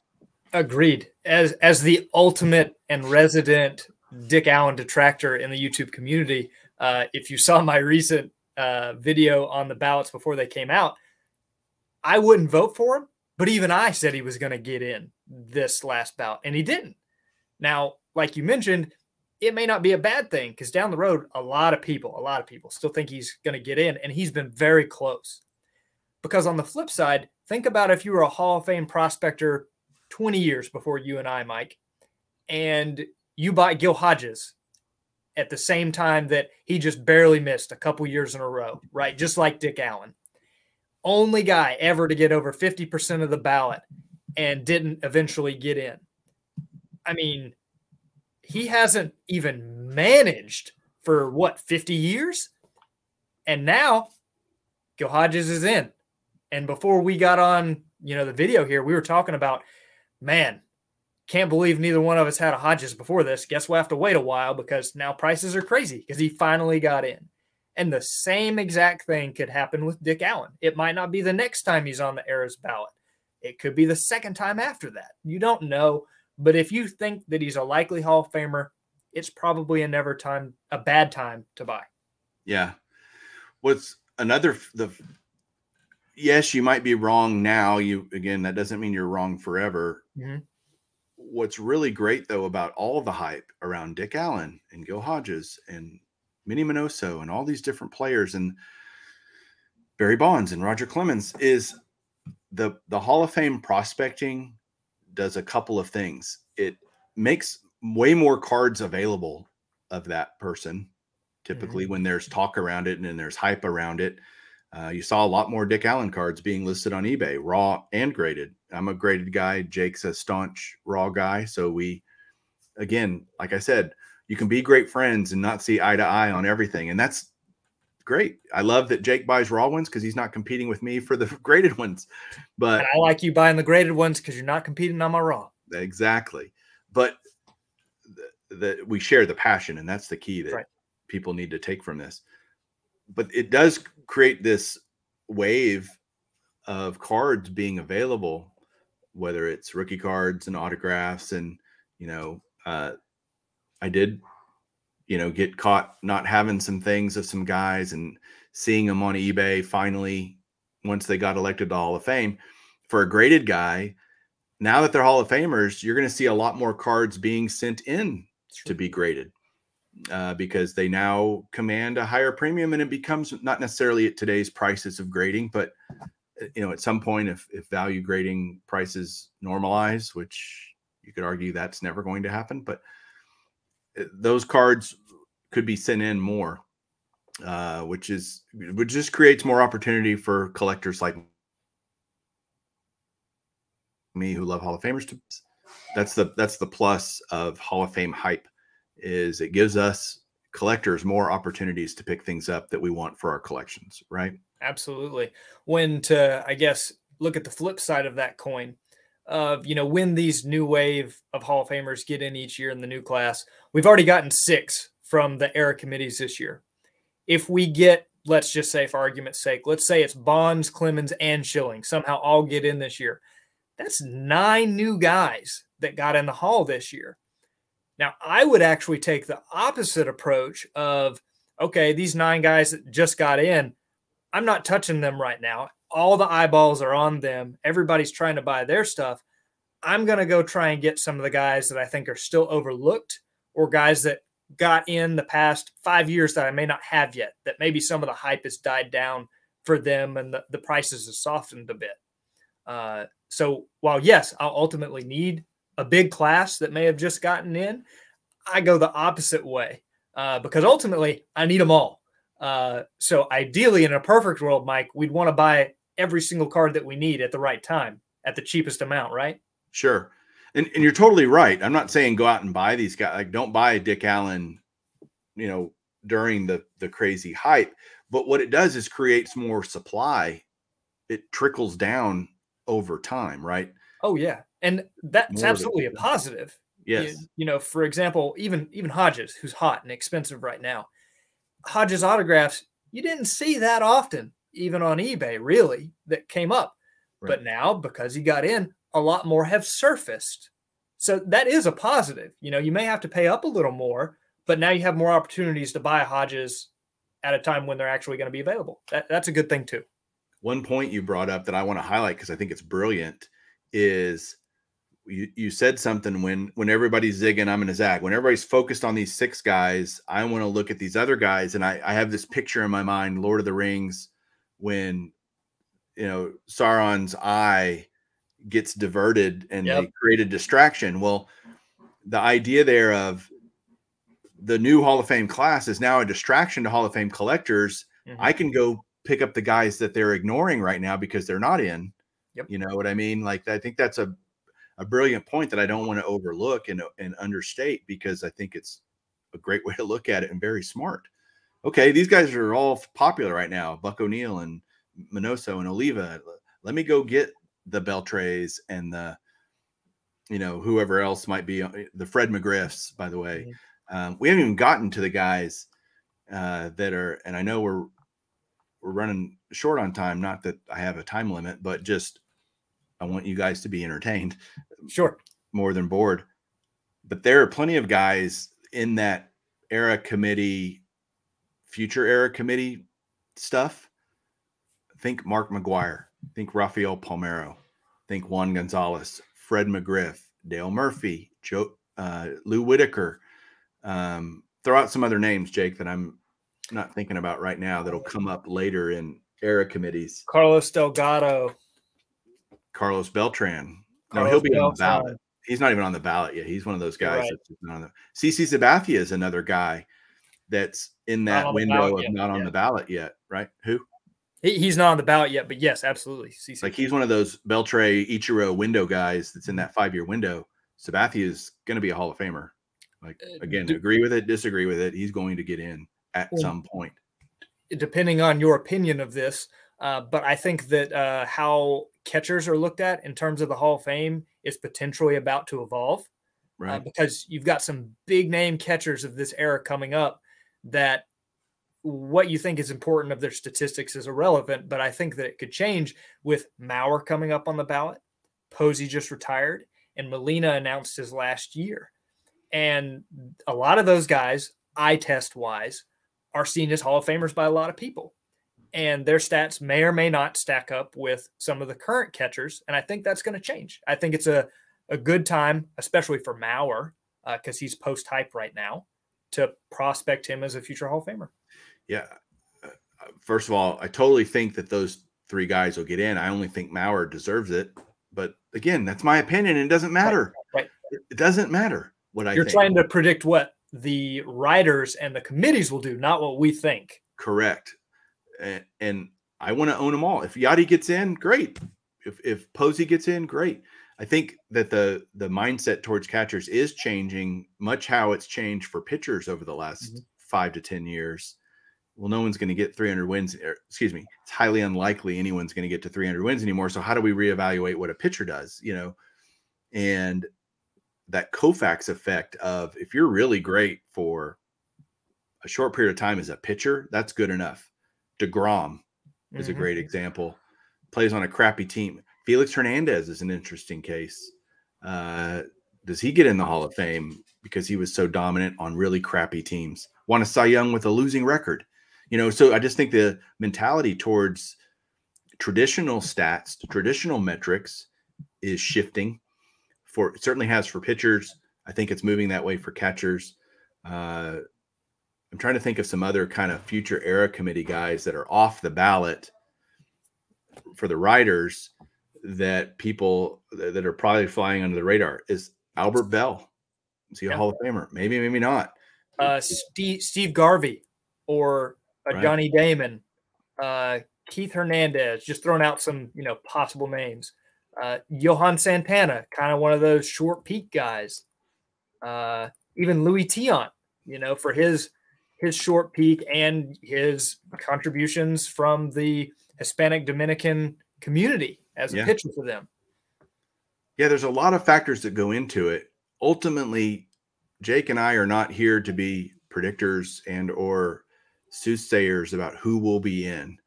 Agreed. As as the ultimate and resident Dick Allen detractor in the YouTube community. Uh, if you saw my recent uh, video on the ballots before they came out, I wouldn't vote for him, but even I said he was going to get in this last bout, and he didn't. Now, like you mentioned, it may not be a bad thing because down the road, a lot of people, a lot of people still think he's going to get in, and he's been very close. Because on the flip side, think about if you were a Hall of Fame prospector 20 years before you and I, Mike, and you buy Gil Hodges at the same time that he just barely missed a couple years in a row, right? Just like Dick Allen. Only guy ever to get over 50% of the ballot and didn't eventually get in. I mean, he hasn't even managed for what, 50 years? And now Gil Hodges is in. And before we got on, you know, the video here, we were talking about, man, can't believe neither one of us had a Hodges before this. Guess we'll have to wait a while because now prices are crazy because he finally got in. And the same exact thing could happen with Dick Allen. It might not be the next time he's on the Eras ballot. It could be the second time after that. You don't know. But if you think that he's a likely Hall of Famer, it's probably a never time, a bad time to buy. Yeah. What's another the yes, you might be wrong now. You again, that doesn't mean you're wrong forever. Mm-hmm what's really great though about all the hype around Dick Allen and Gil Hodges and Minnie Minoso and all these different players and Barry Bonds and Roger Clemens is the the Hall of Fame prospecting does a couple of things. It makes way more cards available of that person typically mm-hmm. when there's talk around it and then there's hype around it. Uh, you saw a lot more Dick Allen cards being listed on eBay, raw and graded. I'm a graded guy. Jake's a staunch raw guy. So we, again, like I said, you can be great friends and not see eye to eye on everything. And that's great. I love that Jake buys raw ones because he's not competing with me for the graded ones. But and I like you buying the graded ones because you're not competing on my raw. Exactly. But that we share the passion, and that's the key that right. people need to take from this but it does create this wave of cards being available, whether it's rookie cards and autographs. And, you know, uh, I did, you know, get caught not having some things of some guys and seeing them on eBay finally once they got elected to Hall of Fame. For a graded guy, now that they're Hall of Famers, you're going to see a lot more cards being sent in to be graded uh, because they now command a higher premium and it becomes not necessarily at today's prices of grading, but uh, you know, at some point, if, if value grading prices normalize, which you could argue that's never going to happen, but uh, those cards could be sent in more, uh, which is which just creates more opportunity for collectors like me who love Hall of Famers to. That's the that's the plus of Hall of Fame hype is it gives us collectors more opportunities to pick things up that we want for our collections, right? Absolutely. When to, I guess, look at the flip side of that coin of, you know, when these new wave of Hall of Famers get in each year in the new class, we've already gotten six from the era committees this year. If we get, let's just say for argument's sake, let's say it's Bonds, Clemens, and Schilling somehow all get in this year. That's nine new guys that got in the hall this year. Now, I would actually take the opposite approach of, okay, these nine guys that just got in, I'm not touching them right now. All the eyeballs are on them. Everybody's trying to buy their stuff. I'm going to go try and get some of the guys that I think are still overlooked or guys that got in the past five years that I may not have yet, that maybe some of the hype has died down for them and the, the prices have softened a bit. Uh, so while, yes, I'll ultimately need a big class that may have just gotten in, I go the opposite way uh, because ultimately I need them all. Uh, so ideally, in a perfect world, Mike, we'd want to buy every single card that we need at the right time at the cheapest amount, right? Sure. And, and you're totally right. I'm not saying go out and buy these guys. Like, don't buy a Dick Allen, you know, during the the crazy hype. But what it does is creates more supply. It trickles down over time, right? Oh yeah, and that's More absolutely a positive. Yes. You, you, know, for example, even even Hodges, who's hot and expensive right now, Hodges autographs you didn't see that often, even on eBay, really, that came up. Right. But now, because he got in, a lot more have surfaced. So that is a positive. You know, you may have to pay up a little more, but now you have more opportunities to buy Hodges at a time when they're actually going to be available. That, that's a good thing too. One point you brought up that I want to highlight because I think it's brilliant is you, you said something when when everybody's zigging, I'm gonna zag. When everybody's focused on these six guys, I want to look at these other guys, and I, I have this picture in my mind, Lord of the Rings, when you know Sauron's eye gets diverted and yep. they create a distraction. Well, the idea there of the new Hall of Fame class is now a distraction to Hall of Fame collectors. Mhm. I can go pick up the guys that they're ignoring right now because they're not in. Yep. You know what I mean? Like I think that's a a brilliant point that I don't want to overlook and and understate because I think it's a great way to look at it and very smart. Okay, these guys are all popular right now. Buck O'Neil and Minoso and Oliva. Let me go get the Beltres and the you know whoever else might be uh, the Fred McGriffs. By the way, um, we haven't even gotten to the guys uh, that are, and I know we're we're running short on time. Not that I have a time limit, but just I want you guys to be entertained Sure. more than bored. But there are plenty of guys in that era committee, future era committee stuff. Think Mark McGwire, think Rafael Palmeiro, think Juan Gonzalez, Fred McGriff, Dale Murphy, Joe, uh, Lou Whitaker. Um, throw out some other names, Jake, that I'm not thinking about right now that'll come up later in era committees. Carlos Delgado. Carlos Beltran. No, he'll be on the ballot. He's not even on the ballot yet. He's one of those guys right. that's not on the. CC Sabathia is another guy that's in that window ballot of yet, not on yeah. the ballot yet, right? Who? He, he's not on the ballot yet, but yes, absolutely. CC. Like he's one of those Beltre Ichiro window guys that's in that five year window. Sabathia is going to be a Hall of Famer. Like Uh, again, do- agree with it, disagree with it. He's going to get in at Well, some point. depending on your opinion of this. Uh, but I think that uh, how catchers are looked at in terms of the Hall of Fame is potentially about to evolve uh, because you've got some big name catchers of this era coming up that what you think is important of their statistics is irrelevant. But I think that it could change with Mauer coming up on the ballot. Posey just retired, and Molina announced his last year. And a lot of those guys, eye test wise, are seen as Hall of Famers by a lot of people. And their stats may or may not stack up with some of the current catchers. And I think that's going to change. I think it's a, a good time, especially for Mauer, because he's post hype right now, to prospect him as a future Hall of Famer. Yeah. Uh, First of all, I totally think that those three guys will get in. I only think Mauer deserves it. But again, that's my opinion. and It doesn't matter. right. It it doesn't matter what I You're trying to predict what the writers and the committees will do, not what we think. Correct. And, and I want to own them all. If Yadi gets in, great. If if Posey gets in, great. I think that the the mindset towards catchers is changing, much how it's changed for pitchers over the last Mhm. five to ten years. Well, no one's going to get 300 wins. Or, excuse me, it's highly unlikely anyone's going to get to 300 wins anymore. So how do we reevaluate what a pitcher does? You know, and that Koufax effect of if you're really great for a short period of time as a pitcher, that's good enough. DeGrom is a Mhm. great example. Plays on a crappy team. Felix Hernandez is an interesting case. Uh, does he get in the Hall of Fame because he was so dominant on really crappy teams? Won a Cy Young with a losing record. You know, so I just think the mentality towards traditional stats, traditional metrics is shifting. For it certainly has for pitchers. I think it's moving that way for catchers. Uh, I'm trying to think of some other kind of future era committee guys that are off the ballot for the writers that people that are probably flying under the radar is Albert Belle. Is he a Yeah. Hall of Famer? Maybe, maybe not. uh, Steve, Steve Garvey or uh, Right. Johnny Damon, uh, Keith Hernandez, just throwing out some you know possible names. Uh, Johan Santana, kind of one of those short peak guys. Uh, even Luis Tiant, you know, for his his short peak and his contributions from the Hispanic Dominican community as a Yeah. pitcher for them. Yeah, there's a lot of factors that go into it. Ultimately, Jake and I are not here to be predictors and or soothsayers about who will be in.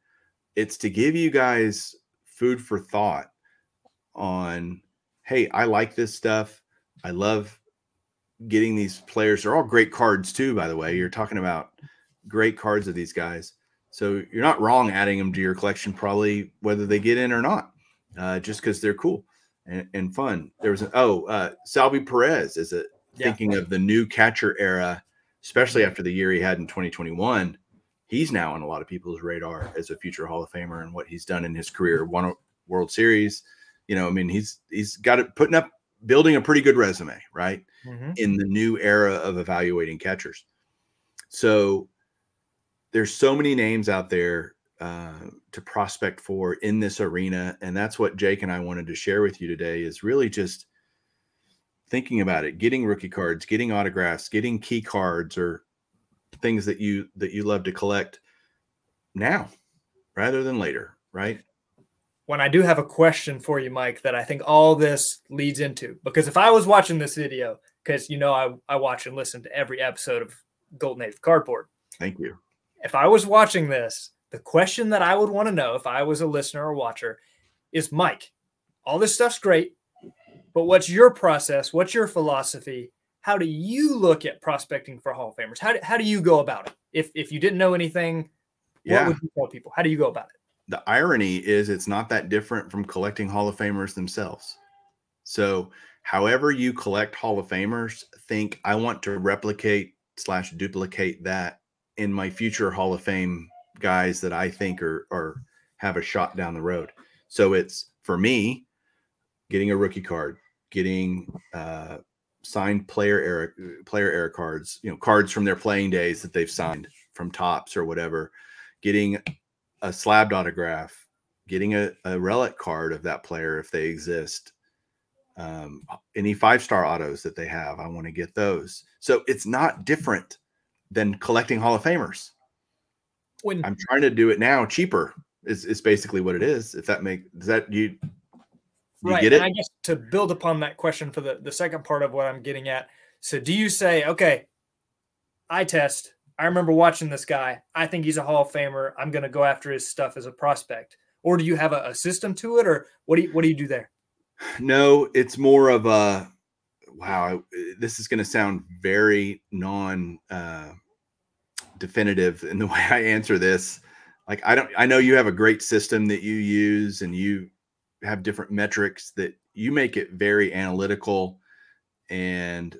It's to give you guys food for thought on, hey, I like this stuff. I love getting these players. They're all great cards too, by the way. You're talking about great cards of these guys. So you're not wrong adding them to your collection, probably whether they get in or not, uh, just because they're cool and, and fun. There was a, oh, uh, Salvy Perez is it Yeah. thinking of the new catcher era, especially after the year he had in 2021. He's now on a lot of people's radar as a future Hall of Famer and what he's done in his career. One World Series. You know, I mean, he's he's got it putting up, building a pretty good resume, right? Mhm. in the new era of evaluating catchers. So there's so many names out there uh, to prospect for in this arena, and that's what Jake and I wanted to share with you today. Is really just thinking about it, getting rookie cards, getting autographs, getting key cards, or things that you that you love to collect now rather than later, right? When I do have a question for you, Mike, that I think all this leads into, because if I was watching this video, because you know I, I watch and listen to every episode of Golden Age Cardboard. Thank you. If I was watching this, the question that I would want to know if I was a listener or watcher is Mike, all this stuff's great, but what's your process? What's your philosophy? How do you look at prospecting for Hall of Famers? How do, how do you go about it? If, if you didn't know anything, yeah. what would you tell people? How do you go about it? The irony is it's not that different from collecting Hall of Famers themselves. So, however you collect Hall of Famers, think I want to replicate slash duplicate that in my future Hall of Fame guys that I think are are have a shot down the road. So it's for me getting a rookie card, getting uh, signed player era player era cards, you know, cards from their playing days that they've signed from Topps or whatever, getting a slabbed autograph, getting a, a relic card of that player if they exist. Um, any five star autos that they have, I want to get those. So it's not different than collecting Hall of Famers when I'm trying to do it now cheaper is, is basically what it is. If that make does that you, you right. get it? And I guess to build upon that question for the, the second part of what I'm getting at. So do you say, okay, I test. I remember watching this guy. I think he's a Hall of Famer. I'm going to go after his stuff as a prospect. Or do you have a, a system to it, or what do you what do you do there? No, it's more of a wow. This is going to sound very non uh, definitive in the way I answer this. Like I don't I know you have a great system that you use and you have different metrics that you make it very analytical and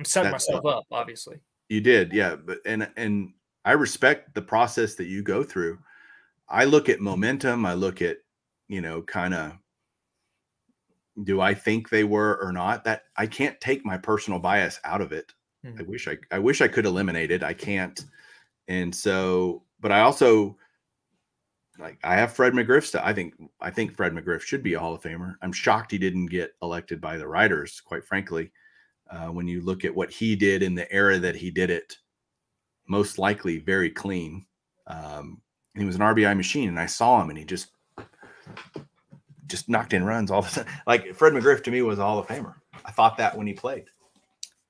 I'm setting myself up, obviously. You did, yeah. But and and I respect the process that you go through. I look at momentum, I look at, you know, kind of do I think they were or not? That I can't take my personal bias out of it. Mm-hmm. I wish I I wish I could eliminate it. I can't. And so, but I also like I have Fred McGriff stuff. I think I think Fred McGriff should be a Hall of Famer. I'm shocked he didn't get elected by the writers, quite frankly. Uh, when you look at what he did in the era that he did it, most likely very clean. Um, he was an RBI machine, and I saw him, and he just just knocked in runs all the time. Like Fred McGriff to me was a Hall of Famer. I thought that when he played.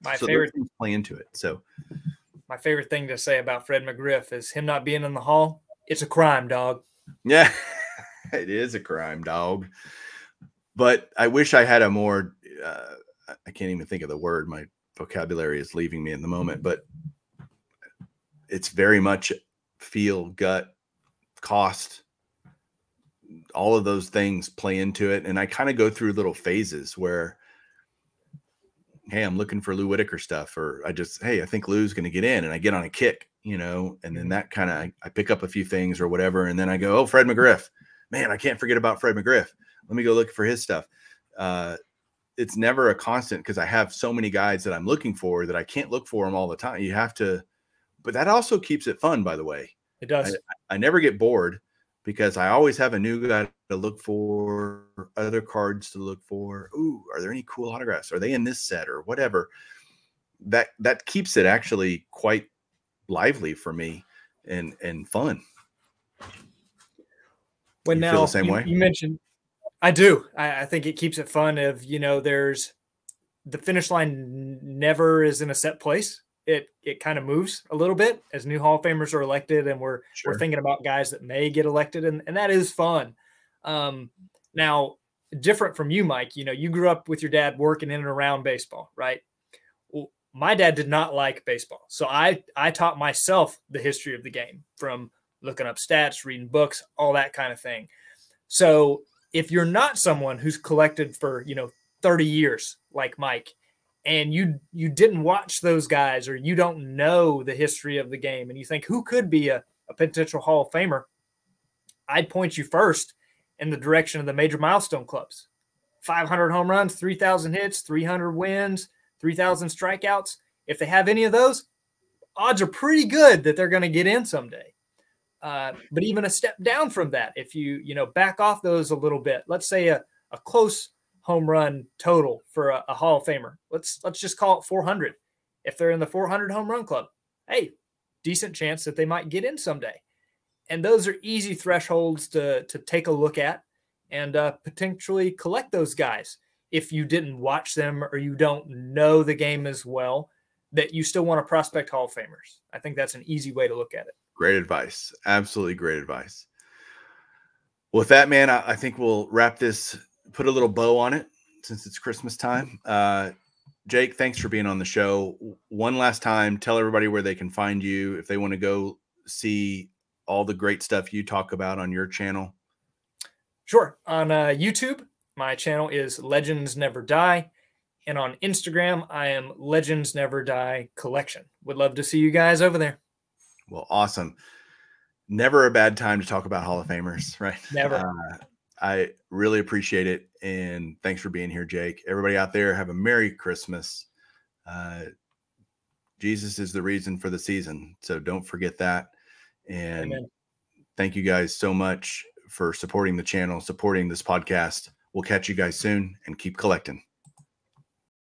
My so favorite things play into it. So my favorite thing to say about Fred McGriff is him not being in the hall. It's a crime, dog. Yeah, it is a crime, dog. But I wish I had a more. Uh, I can't even think of the word. My vocabulary is leaving me in the moment, but it's very much feel, gut, cost. All of those things play into it, and I kind of go through little phases where hey, I'm looking for Lou Whitaker stuff, or I just, hey, I think Lou's going to get in, and I get on a kick, you know, and then mm-hmm. that kind of I, I, pick up a few things or whatever, and then I go, oh, Fred McGriff, man, I can't forget about Fred McGriff. Let me go look for his stuff. Uh, it's never a constant because I have so many guys that I'm looking for that I can't look for them all the time. You have to, but that also keeps it fun, by the way. It does. I, I never get bored because I always have a new guy to look for, other cards to look for. Ooh, are there any cool autographs? Are they in this set or whatever? That that keeps it actually quite lively for me and and fun. When you now the same you, way? you mentioned, I do. I, I think it keeps it fun. If you know, there's the finish line never is in a set place it it kind of moves a little bit as new Hall of Famers are elected, and we're sure. we're thinking about guys that may get elected, and and that is fun. Um, now, different from you, Mike. You know, you grew up with your dad working in and around baseball, right? Well, my dad did not like baseball, so I I taught myself the history of the game from looking up stats, reading books, all that kind of thing. So if you're not someone who's collected for you know 30 years like Mike and you you didn't watch those guys or you don't know the history of the game and you think who could be a, a potential hall of famer? I'd point you first in the direction of the major milestone clubs. 500 home runs 3000 hits 300 wins 3000 strikeouts. If they have any of those odds are pretty good that they're going to get in someday. Uh, but even a step down from that, if you you know back off those a little bit, let's say a, a close home run total for a, a Hall of Famer. Let's let's just call it 400. If they're in the 400 home run club, hey, decent chance that they might get in someday. And those are easy thresholds to to take a look at and uh, potentially collect those guys if you didn't watch them or you don't know the game as well that you still want to prospect Hall of Famers. I think that's an easy way to look at it. Great advice. Absolutely great advice. With that, man, I, I think we'll wrap this, put a little bow on it since it's Christmas time. Uh, Jake, thanks for being on the show. One last time, tell everybody where they can find you if they want to go see all the great stuff you talk about on your channel. Sure. On uh, YouTube, my channel is Legends Never Die. And on Instagram, I am Legends Never Die Collection. Would love to see you guys over there. Well, awesome. Never a bad time to talk about Hall of Famers, right? Never. Uh, I really appreciate it. And thanks for being here, Jake. Everybody out there, have a Merry Christmas. Uh, Jesus is the reason for the season. So don't forget that. And Amen. thank you guys so much for supporting the channel, supporting this podcast. We'll catch you guys soon and keep collecting.